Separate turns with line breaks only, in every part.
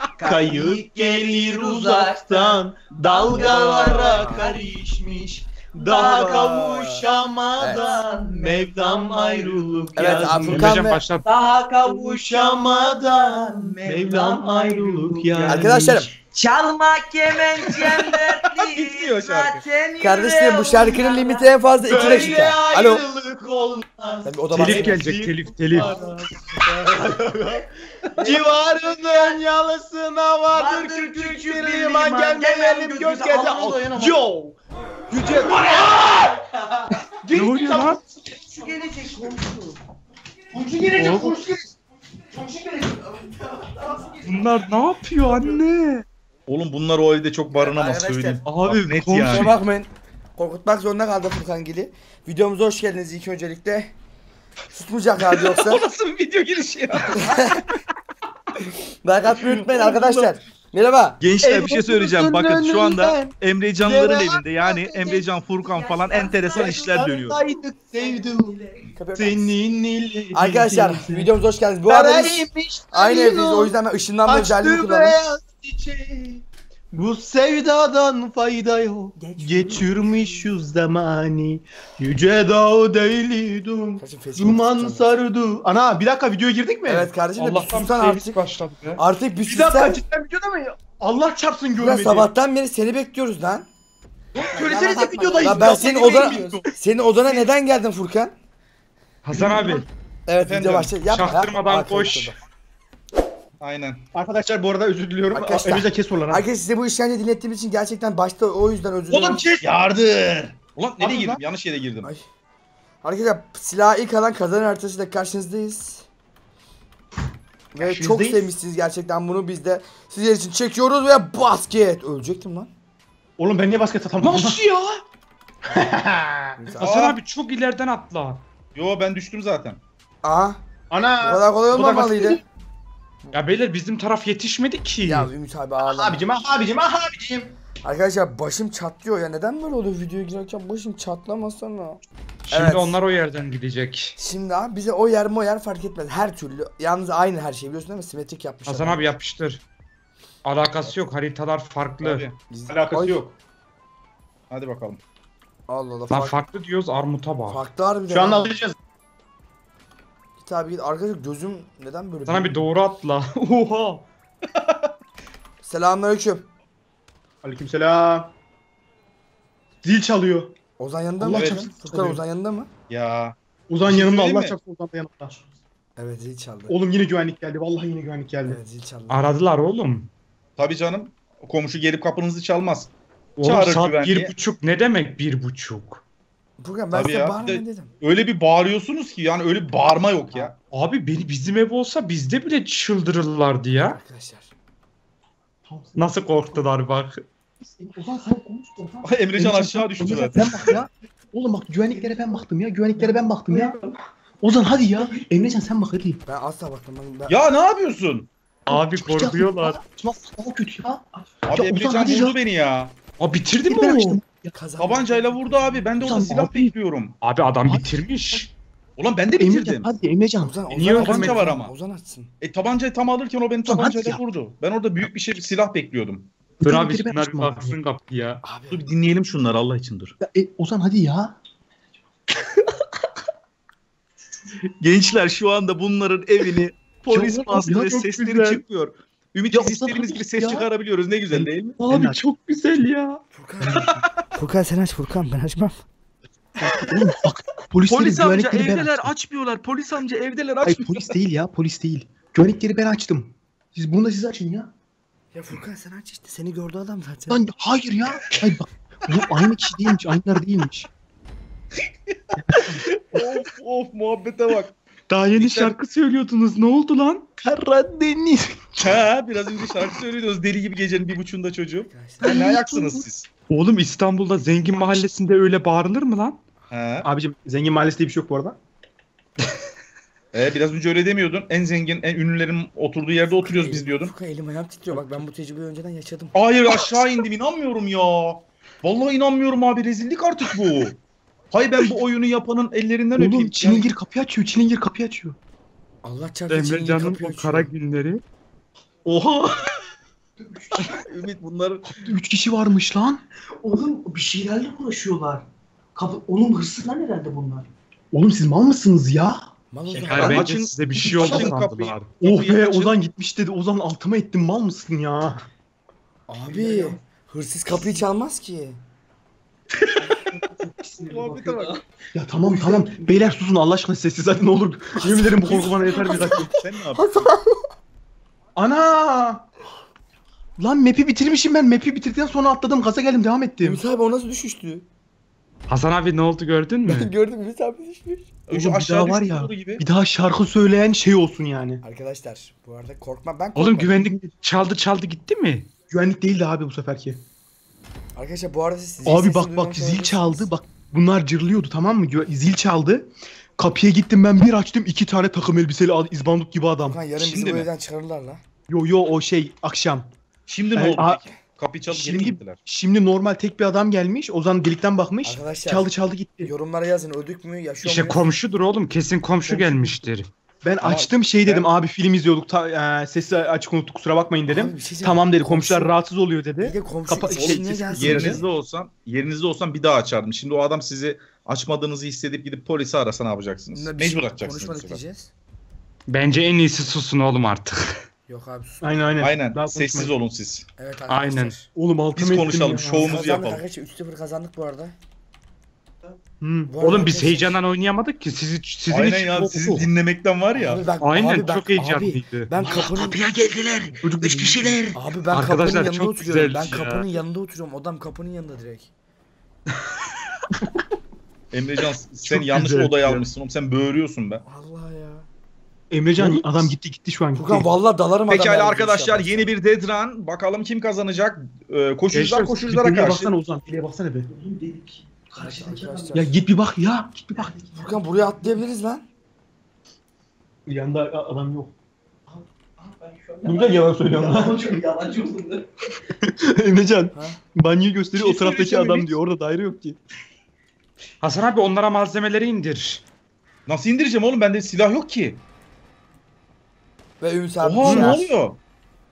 Kayık gelir uzaktan dalgalara karışmış. Daha kavuşamadan Mevlam ayrılık
Evet,
yazmış.
Furkan ve-.
Daha kavuşamadan Mevlam ayrılık yazmış.
Arkadaşlarım
Çalmak kemençem dertli.
Bitmiyor şarkı.
zaten
kardeşlerim bu şarkının limiti en fazla 2
Böyle
dakika. Alo.
ayrılık olmaz.
Tabii o da
Telif
başka.
gelecek telif telif.
Civarının yalısına vardır
Vardır
küçük
küçük
bir
bir
liman
liman,
gelmeyelim
gelmeyelim
göz
göz
geze
göze,
al.
Dayanamam.
Yo! Yüce...
Ne oluyor lan?
Şu gelecek komşu. Komşu gelecek komşu gelecek. Komşu gelecek.
Bunlar ne yapıyor anne?
Oğlum bunlar o evde çok barınamaz
Arkadaşlar,
söyleyeyim.
Abi
net yani.
Kusura bakmayın. Korkutmak zorunda kaldım Furkan Gili. Videomuza hoş geldiniz ilk öncelikle. Susmayacaklar yoksa.
Nasıl bir video girişi ya?
like atmayı unutmayın arkadaşlar. Merhaba.
Gençler bir şey söyleyeceğim. Bakın şu anda
önünden
Emrecanların
Devam
evinde yani Emrecan, Furkan falan enteresan işler dönüyor.
Saydık sevdim senin ile.
Arkadaşlar videomuza hoş geldiniz. Bu arada biz aynı evdeyiz o yüzden ben ışınlanma özelliğini kullandım.
beyaz çiçeği. Bu sevdadan fayda yok. Geçirmişiz zamanı. Yüce dağ değildim.
Kaçın Facebook
Duman
tutacağım.
sardı. Ana bir dakika videoya girdik mi?
Evet kardeşim de bir
Allah'tan servis
artık.
başladı ya.
Artık bir
Bir dakika
sussan.
cidden videoda mı? Allah çarpsın
Ulan
görmedi.
sabahtan beri seni bekliyoruz lan.
Söylesenize videodayız.
Ya ben
Ya
senin
seni
odana, senin odana neden geldin Furkan?
Hasan abi
Evet
Efendim,
video başladı. Yapma ya.
çaktırmadan
Arkaya
koş.
oturdu.
Aynen.
Arkadaşlar bu arada özür diliyorum.
Arkadaşlar.
Emrecan kes oraları.
Arkadaşlar size bu işkence dinlettiğimiz için gerçekten başta o yüzden özür dilerim.
Oğlum kes.
Yardır. Ulan nereye girdim?
lan.
Yanlış yere girdim.
Ay. Arkadaşlar silahı ilk alan kazanan haritasıyla karşınızdayız. Ve
Karşınızdayız.
çok sevmişsiniz gerçekten bunu biz de sizler için çekiyoruz ve basket. Ölecektim lan.
Oğlum ben niye basket atamadım?
Nasıl ya? Hasan abi çok ileriden atla.
Yo ben düştüm zaten.
Aha. Bu
Ana.
kadar kolay
Bu da
olmamalıydı.
Ya beyler bizim taraf yetişmedi ki.
Ya Ümit abi ağlama.
Abicim ah abicim ah abicim.
Arkadaşlar başım çatlıyor ya neden böyle oluyor videoya girerken başım çatlamasana.
Şimdi
Evet.
onlar o yerden gidecek.
Şimdi abi bize o yer mo yer fark etmez her türlü. Yalnız aynı her şey biliyorsun değil mi? Simetrik yapmışlar.
Hasan abi yapıştır. Alakası yok haritalar farklı.
Tabii.
Biz-
Alakası
Ay,
yok.
Hadi bakalım.
Allah Allah.
Lan
Fark,
farklı diyoruz armuta bak.
farklı harbiden.
Şu
ha.
alacağız.
Git abi git. Arkadaşlar gözüm neden böyle?
Sana bir doğru atla. Oha.
Selamünaleyküm.
Aleykümselam. Zil çalıyor.
Ozan yanında
Allah
mı?
çarpsın,
Furkan. Ozan yanında mı?
Ya.
Ozan
şey
yanımda Allah çarpsın Ozan da yanımda.
Evet zil çaldı.
Oğlum yine güvenlik geldi. Vallahi yine güvenlik geldi.
Evet zil çaldı.
Aradılar oğlum.
Tabii canım. Komşu gelip kapınızı çalmaz.
Oğlum
Çağırır
saat
güvenliği.
bir buçuk ne demek bir buçuk?
Furkan ben
Tabii
size
ya,
bağırma
bir de-
dedim.
Öyle bir bağırıyorsunuz ki yani öyle bir bağırma yok ya.
Abi beni bizim ev olsa bizde bile çıldırırlardı ya.
Arkadaşlar.
Nasıl korktular bak.
Ozan sen konuş Ozan.
Emrecan aşağı düştü
Emrecan,
zaten.
Ben bak ya. Oğlum bak güvenliklere ben baktım ya. Güvenliklere ben baktım ya. Ozan hadi ya. Emrecan sen bak hadi.
Ben asla bakmam. Ben, ben...
Ya ne yapıyorsun?
Abi korkuyorlar.
Çok daha kötü ya.
Abi
Ya Ozan
Emrecan
hadi
vurdu
ya.
beni ya.
Aa bitirdi mi
Ben
o?
açtım.
Tabancayla vurdu abi. Ben de orada
Ozan,
silah
abi.
bekliyorum.
Abi adam bitirmiş.
Ulan ben de
Emrecan
bitirdim.
hadi Emrecan.
Ozan, Ozan,
Niye
tabanca var ama?
Ozan açsın.
E tabancayı tam alırken o beni
hadi
tabancayla
ya.
vurdu. Ben orada büyük bir şey silah bekliyordum.
Dur abi
ben
şunlar bir baksın kapıya.
Abi.
Dur bir dinleyelim şunları Allah için dur.
Ya, e, Ozan hadi ya.
Gençler şu anda bunların evini polis
Ya,
bastı
ya,
ve
çok
sesleri
güzel.
çıkmıyor. Ümit
Ya,
biz
Ozan,
istediğimiz
hadi
gibi ses
ya.
çıkarabiliyoruz. Ne güzel değil mi?
Abi çok güzel ya.
Furkan. Furkan sen aç Furkan ben açmam.
Oğlum bak polislerin
Polis amca
güvenlikleri ben
evdeler
açtım.
açmıyorlar. Polis amca evdeler
Hayır
açmıyor.
polis değil ya polis değil. Güvenlikleri ben açtım. Siz bunu da siz açın ya.
Ya Furkan sen aç işte seni gördü adam zaten.
Lan hayır ya. Hayır bak. Bu aynı kişi değilmiş. Aynılar değilmiş.
of of muhabbete bak.
Daha yeni şarkı söylüyordunuz. Ne oldu lan?
Karadeniz.
Ha biraz önce şarkı söylüyoruz deli gibi gecenin bir buçuğunda çocuğum.
Arkadaşlar.
Ne ayaksınız siz?
Oğlum İstanbul'da zengin mahallesinde öyle bağırılır mı lan?
Ha.
Abicim zengin mahallesi diye bir şey yok bu arada.
E, biraz önce öyle demiyordun. En zengin, en ünlülerin oturduğu yerde oturuyoruz biz diyordun.
Furkan elim ayağım titriyor bak ben bu tecrübeyi önceden yaşadım.
Hayır aşağı indim inanmıyorum ya. Vallahi inanmıyorum abi rezillik artık bu. Hay ben bu oyunu yapanın ellerinden
Oğlum
öpeyim.
Çilingir kapıyı açıyor. Çilingir kapıyı açıyor.
Allah çarpsın
Emre Can'ın o kara günleri.
Oha. Ümit bunları
Üç kişi varmış lan.
Oğlum bir şeylerle uğraşıyorlar. Kapı, oğlum hırsızlar herhalde bunlar.
Oğlum siz mal mısınız ya?
Mal.
Hayır bence
Açın-
size bir şey oldu sandılar.
kapıyı.
Oh be
açın.
Ozan gitmiş dedi. Ozan altıma ettin mal mısın ya?
Abi hırsız kapıyı çalmaz ki.
Muhabbete bak.
Ya tamam tamam. Beyler susun Allah aşkına sessiz hadi ne olur. Yemin ederim bu korku bana yeter bir dakika.
Sen ne yapıyorsun?
Ana! Lan map'i bitirmişim ben. Map'i bitirdikten sonra atladım. Gaza geldim devam ettim.
Ümit abi o nasıl düşüştü?
Hasan abi ne oldu gördün mü?
Gördün mü Ümit abi düşmüş.
Oğlum bir daha var ya.
gibi.
Bir daha şarkı söyleyen şey olsun yani.
Arkadaşlar bu arada korkma ben korkmam.
Oğlum güvenlik çaldı çaldı gitti mi?
Güvenlik değildi abi bu seferki.
Arkadaşlar bu arada siz
Abi bak bak zil
olabilirsiniz.
çaldı. Bak bunlar cırlıyordu tamam mı? Zil çaldı. Kapıya gittim ben bir açtım iki tane takım elbiseli ad- izbandut gibi adam.
Furkan yarın bizi
Şimdi
bu
mi?
evden çıkarırlar la.
Yo yo o şey akşam.
Şimdi ne oldu
a-
peki? Kapıyı çalıp geri
Şimdi-
gittiler.
Şimdi normal tek bir adam gelmiş. Ozan delikten bakmış.
Arkadaşlar
Çaldı çaldı gitti.
yorumlara yazın öldük mü yaşıyor
İşte
muyuz?
komşudur oğlum kesin komşu gelmiştir.
Ben
Ama
açtım şey dedim
ben-
abi film izliyorduk. Ta, e, sesi açık unuttuk kusura bakmayın dedim.
Abi bir şey
tamam dedi komşular
Komşu-
rahatsız oluyor
Bir
dedi.
de komşu
Kapa- şey, sesi-
gelsin?
Yerinizde olsam, yerinizde olsam bir daha açardım. Şimdi o adam sizi açmadığınızı hissedip gidip polisi arasa ne yapacaksınız?
Ne, bir şey
Mecbur açacaksınız. bu
Konuşmadık diyeceğiz.
Bence en iyisi susun oğlum artık.
Yok abi sus.
Aynen aynen.
Aynen.
Daha
Sessiz
konuşmayın.
olun siz.
Evet arkadaşlar.
Aynen.
Oğlum altı
Biz konuşalım,
ya.
şovumuzu
Kazandık
yapalım.
arkadaşlar 3-0 kazandık bu arada.
Hmm.
Oğlum biz heyecandan oynayamadık ki. Sizi sizin
Aynen
için
ya sizi dinlemekten var ya.
Abi bak,
Aynen
abi
çok heyecanlıydı.
Ben kapının
geldiler.
Çocuk üç kişiler.
Abi ben
Arkadaşlar
kapının yanında
çok
oturuyorum. Ben kapının yanında oturuyorum. Odam kapının yanında direkt.
Emrecan sen
Çok
yanlış
ya.
almışsın oğlum. Sen böğürüyorsun be.
Allah ya.
Emrecan adam gitti gitti şu an gitti.
Furkan vallahi dalarım adama.
Pekala
yani,
arkadaşlar
şey
yeni bir Dead Run. Bakalım kim kazanacak? Ee, koşucular
Gençler,
koşuculara karşı.
baksana Ozan. Fileye baksana be.
Oğlum dedik. Karşıdaki.
Arkadaşlar.
Ya git bir bak ya. Git bir bak.
Furkan buraya atlayabiliriz lan.
Yanında adam yok. Güzel yalan söylüyorsun lan.
Yalancı, yalancı oldum da.
Emrecan. Banyoyu gösteriyor
Bir
o
şey
taraftaki
söyleyeceğim
adam diyor. Orada daire yok ki.
Hasan abi onlara malzemeleri indir.
Nasıl indireceğim oğlum? Bende silah yok ki.
Ve Ümit abi
Oha ne oluyor?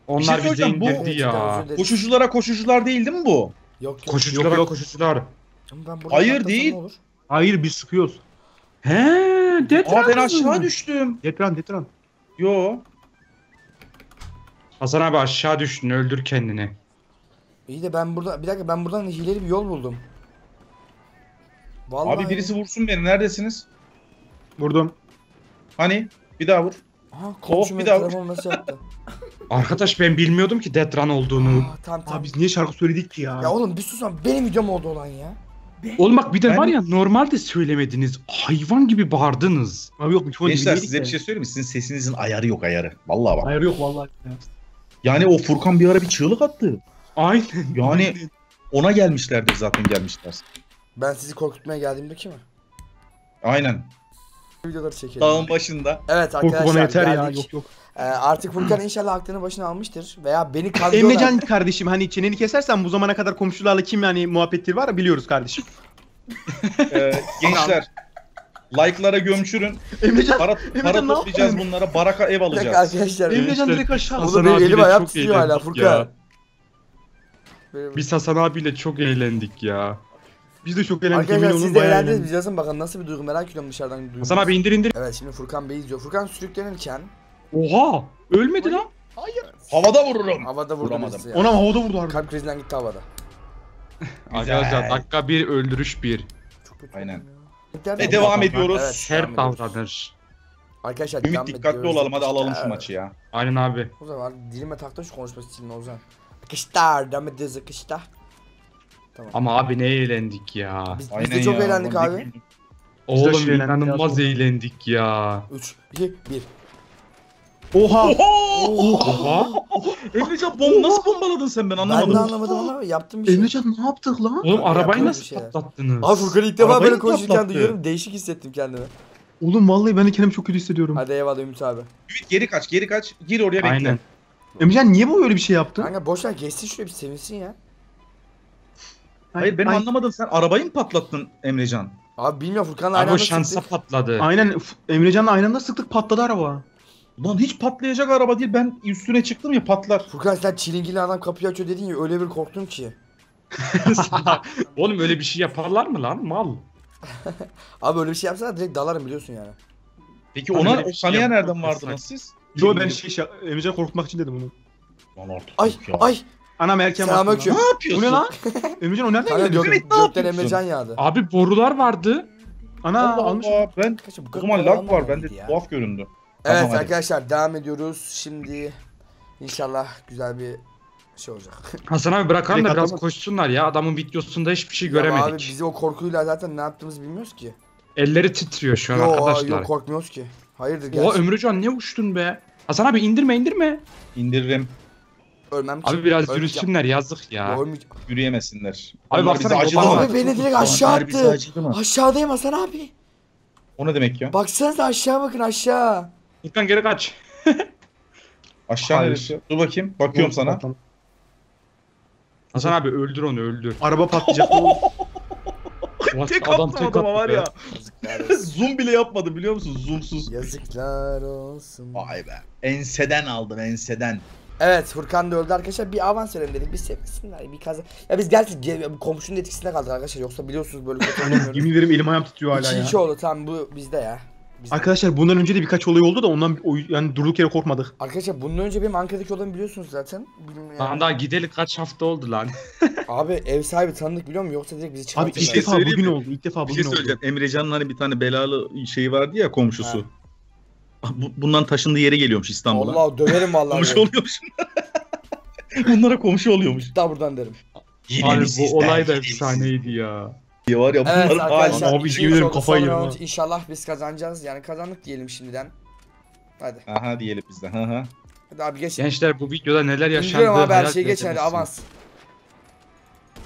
Onlar
şey
bize
söyleyeceğim, bu-
indirdi ya.
Koşuculara koşucular değil değil mi bu?
Yok yok.
Koşucular
Yok, yok.
koşucular.
Ama ben buradan
Hayır,
atlasam
değil.
ne olur?
Hayır biz sıkıyoruz.
He, Detran.
Aa ben aşağı düştüm.
Detran detran.
Yo.
Hasan abi aşağı düştün öldür kendini.
İyi de ben burada bir dakika ben buradan hileli bir yol buldum. Vallahi
Abi birisi vursun beni. Neredesiniz?
Vurdum.
Hani? Bir daha vur.
Aha komşum
bir daha vur.
telefonumu nasıl yaptı?
Arkadaş ben bilmiyordum ki Detran olduğunu.
Aa, tamam tamam.
Abi biz niye şarkı söyledik ki ya?
Ya oğlum bir sus lan benim videom oldu olan ya.
Oğlum bak bir de
Ben-
var ya normalde söylemediniz. Hayvan gibi bağırdınız.
Abi yok mikrofon
Gençler size
de.
bir şey söyleyeyim mi? Sizin sesinizin ayarı yok ayarı. Vallahi bak.
Hayır yok vallahi. ya.
Yani o Furkan bir ara bir çığlık attı.
Aynen.
Yani ona gelmişlerdir zaten gelmişler.
Ben sizi korkutmaya geldiğimde mi?
Aynen.
Videoları çekelim.
Dağın başında.
Evet
Korku
arkadaşlar
bana yeter ya.
geldik.
Yok yok.
Ee, artık Furkan inşallah aklını başına almıştır. Veya beni kandırıyorlar.
Emrecan kardeşim hani çeneni kesersen bu zamana kadar komşularla kim yani muhabbetleri var biliyoruz kardeşim.
Ee, gençler. Like'lara gömçürün.
Emrecan,
Para,
Emrecan
para
ne
toplayacağız bunlara. Baraka ev
Bir dakika
alacağız.
arkadaşlar.
Emrecan
Gençler,
direkt aşağı.
Hasan
benim
abiyle
elim ayağım
çok
titriyor hala
eğlendik
Furkan.
ya.
Benim-
Biz Hasan abiyle çok eğlendik ya.
Biz de çok eğlendik.
Arkadaşlar
emin olun,
siz de
bayağı
eğlendiniz.
eğlendik.
Biz yazın bakın nasıl bir duygu merak ediyorum dışarıdan duygu.
Hasan abi indir indir.
Evet şimdi Furkan Bey izliyor. Furkan sürüklenirken
Oha! Ölmedi lan.
Havada vururum.
havada vurdu
Vuramadım.
birisi ya.
Ona havada vurdu harbi.
Kalp krizinden gitti havada.
Arkadaşlar dakika bir öldürüş bir.
Çok kötü
Aynen.
oldum ya.
E devam ediyoruz.
Evet.
Sert
devam ediyoruz. Arkadaşlar
Ümit
devam
dikkatli
ediyoruz.
olalım hadi alalım şu
Evet.
maçı ya.
Aynen abi.
O zaman dilime taktı şu konuşma stiline Ozan. Kışlar devam ediyoruz. Tamam.
Ama abi ne eğlendik ya.
Biz, biz de çok
ya.
eğlendik abi.
güldük.
Biz de
Oğlum
şey eğlendik
inanılmaz
ya.
eğlendik ya.
3, 2, 1.
Oha.
Oha!
Emrecan bom nasıl bombaladın sen ben
Ben de
anlamadım.
anlamadım ama yaptım bir şey.
Emrecan ne yaptık lan?
Oğlum arabayı nasıl
şeyler.
patlattınız?
Abi Furkan ilk defa
Arabayı
böyle konuşurken duyuyorum. Değişik hissettim kendimi.
Oğlum vallahi ben de kendimi çok kötü hissediyorum.
Hadi eyvallah Ümit abi.
Ümit geri kaç geri kaç. Gir oraya bekle.
Aynen.
Emrecan niye bu öyle bir şey yaptı?
Kanka boş ver geçsin şuraya bir sevinsin ya.
Hayır benim
Ay-
anlamadım sen arabayı mı patlattın Emrecan?
Abi bilmiyorum Furkan'la
Abi
aynı
o
anda
şansa
sıktık.
patladı.
Aynen Emrecan'la aynı anda sıktık patladı araba.
Lan hiç patlayacak araba değil. Ben üstüne çıktım ya patlar.
Furkan sen çilingili adam kapıyı açıyor dedin ya öyle bir korktum ki.
Oğlum öyle bir şey yaparlar mı lan mal?
Abi öyle bir şey yapsana direkt dalarım biliyorsun yani.
Peki
Hani
ona
böyle bir şey
kanıya
yapmak
nereden vardınız
yasak.
siz?
Yo ben şey, şey Emrecan korkutmak için dedim bunu.
Lan artık
Ay
yok ya.
ay.
Anam erken
Selamünaleyküm.
bastım
Ne
lan.
yapıyorsun?
Bu ne lan? Emrecan o nereden
Kanka
geldi?
gök,
ne
gökten
yapıyorsun?
Emrecan yağdı.
Abi borular vardı.
Ana
Allah
almış.
Allah. Ben
Kaçım, bu
o zaman lag var. Bende tuhaf göründü.
Evet
Tamam, hadi.
arkadaşlar devam ediyoruz. Şimdi inşallah güzel bir şey olacak.
Hasan abi bırakalım da biraz koşsunlar ya. Adamın videosunda hiçbir şey
Ya Abi
göremedik.
bizi o korkuyla zaten ne yaptığımızı bilmiyoruz ki.
Elleri titriyor şu an
Yo,
arkadaşlar.
yo korkmuyoruz ki. Hayırdır
Oha
gerçekten.
Ömrücan ne uçtun be? Hasan abi indirme indirme.
İndiririm.
Ölmem ki.
Abi biraz
Ölmeyeceğim.
yürüsünler yazık ya.
Yürüyemesinler.
Abi
Onlar
baksana,
bize acıdı mı?
Abi beni direkt aşağı attı. Aşağıdayım Hasan abi.
O ne demek ya?
Baksanıza aşağı bakın aşağı.
Furkan geri kaç.
Aşağı
Hayır.
neresi? Dur bakayım. Bakıyorum sana.
Hasan abi öldür onu öldür.
Araba patlayacak oğlum.
Tek
adam tek
adama
attı
var
be.
ya.
Yazıklar olsun.
Zoom bile yapmadı biliyor musun? Zoomsuz.
Yazıklar olsun.
Vay be. Enseden aldım enseden.
Evet Furkan da öldü arkadaşlar. Bir avans verelim dedik. Bir sevsinler. Bir kaza. Ya biz gerçekten ge- komşunun etkisinde kaldık arkadaşlar. Yoksa biliyorsunuz böyle kötü oynamıyoruz.
Yemin ederim elim ayağım titriyor hala ya.
2-2 oldu tamam bu bizde ya. Bizde.
Arkadaşlar bundan önce de birkaç olay oldu da ondan yani durduk yere korkmadık.
Arkadaşlar bundan önce benim Ankara'daki olanı biliyorsunuz zaten. Bilmiyorum yani.
Lan daha gideli kaç hafta oldu lan.
Abi ev sahibi tanıdık biliyor musun? Yoksa direkt bizi
Abi
çıkartırlar.
ilk
şey
defa
söyleyeyim
bugün
mi?
oldu. İlk defa
Bir
bugün
şey
oldu.
söyleyeceğim. Emrecan'ın hani bir tane belalı şey vardı ya komşusu. Bu, bundan taşındığı yere geliyormuş İstanbul'a.
Allah döverim vallahi.
Komşu oluyormuş. Bunlara komşu oluyormuş.
Daha buradan derim.
Abi bu olay da efsaneydi ya.
Diye var ya
Evet
bunların
arkadaşlar.
Abi, yemin kafayı ha.
İnşallah biz kazanacağız. Yani kazandık diyelim şimdiden. Hadi.
Aha diyelim biz de. Hı hı.
Hadi abi geç.
Gençler bu videoda neler yaşandı.
İndiriyorum abi her şeyi hadi
edemezsiniz.
avans.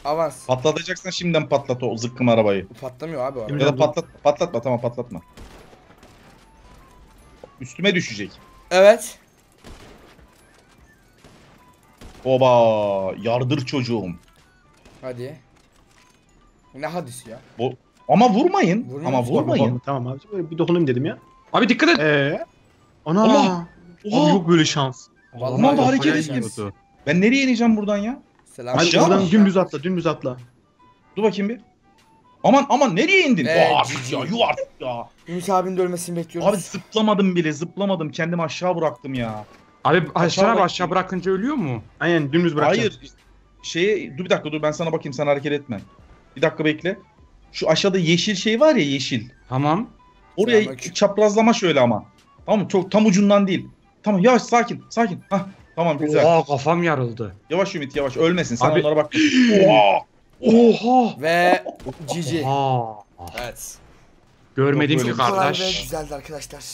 Avans.
Patlatacaksan şimdiden patlat o zıkkım arabayı.
Patlamıyor abi o
Ya da patlat patlatma tamam patlatma. Üstüme düşecek.
Evet.
Oba yardır çocuğum.
Hadi. Ne hadisi ya?
Ama vurmayın.
Vurmayın.
Ama vurmayın.
korkma. Tamam abi. Böyle bir dokunayım dedim ya.
Abi dikkat et.
Ee. Ana.
Allah!
Abi
Oha!
yok böyle şans.
Vallahi
Aman da hareket
yani.
Ben nereye ineceğim buradan ya?
Selam.
Hadi
Aşağı
oradan
mı?
dümdüz atla, dümdüz atla.
Dur bakayım bir. Aman aman nereye indin?
Evet,
Aa,
cici.
ya yuh artık ya.
Ümit abinin de ölmesini bekliyoruz.
Abi zıplamadım bile zıplamadım. Kendimi aşağı bıraktım ya.
Abi aşağı abi
bak-
aşağı bırakınca ölüyor mu?
Aynen dümdüz bırakacağım.
Hayır. Şeye dur bir dakika dur ben sana bakayım sen hareket etme. Bir dakika bekle. Şu aşağıda yeşil şey var ya yeşil.
Tamam.
Oraya
Selamünaleyküm.
çaprazlama şöyle ama. Tamam mı? Çok tam ucundan değil. Tamam yavaş sakin sakin. Hah tamam güzel.
Oha kafam yarıldı.
Yavaş Ümit yavaş ölmesin sen
Abi-
onlara bak. Oha!
Oha.
Ve GG.
Oha.
Evet.
Görmedim
Yok,
ki
böyle.
Bu kadar ve
kardeş.
güzeldi arkadaşlar.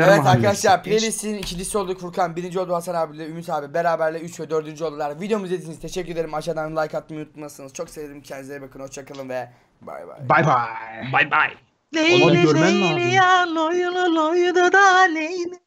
Evet
mahallesi.
arkadaşlar playlistin ikincisi olduk Furkan, birinci oldu Hasan abiyle Ümit abi beraberle 3 ve 4. oldular. Videomu izlediğiniz için teşekkür ederim. Aşağıdan like atmayı unutmazsınız. Çok sevdim. Kendinize bakın. Hoşçakalın ve bay bay.
Bay bay.
Bay bay.
Lazım.
Leyli ya loylu loydu da leyli.